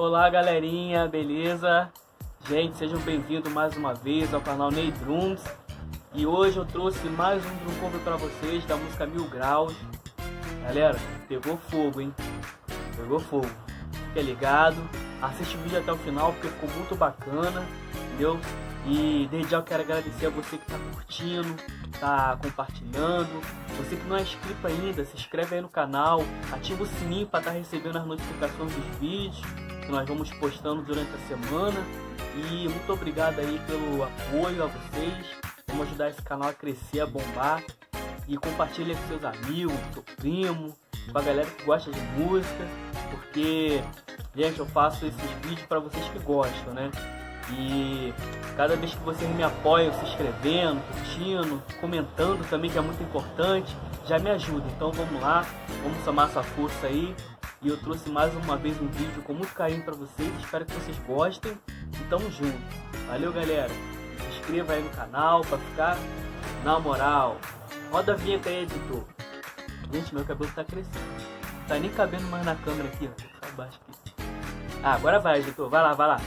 Olá galerinha, beleza? Gente, sejam bem-vindos mais uma vez ao canal Ney Drums E hoje eu trouxe mais um drum cover pra vocês da música Mil Graus Galera, pegou fogo, hein? Pegou fogo Fica ligado, assiste o vídeo até o final porque ficou muito bacana, entendeu? E desde já eu quero agradecer a você que está curtindo, tá compartilhando. Você que não é inscrito ainda, se inscreve aí no canal, ativa o sininho para estar tá recebendo as notificações dos vídeos que nós vamos postando durante a semana. E muito obrigado aí pelo apoio a vocês. Vamos ajudar esse canal a crescer, a bombar. E compartilha com seus amigos, com seu primo, com a galera que gosta de música. Porque, gente, eu faço esses vídeos para vocês que gostam, né? E cada vez que vocês me apoiam, se inscrevendo, curtindo, comentando também, que é muito importante, já me ajuda. Então vamos lá, vamos somar essa força aí. E eu trouxe mais uma vez um vídeo com muito carinho para vocês. Espero que vocês gostem. E tamo junto. Valeu, galera. Se inscreva aí no canal para ficar na moral. Roda a vinheta aí, editor. Gente, meu cabelo tá crescendo. Tá nem cabendo mais na câmera aqui, ó. Ah, agora vai, editor. Vai lá, vai lá.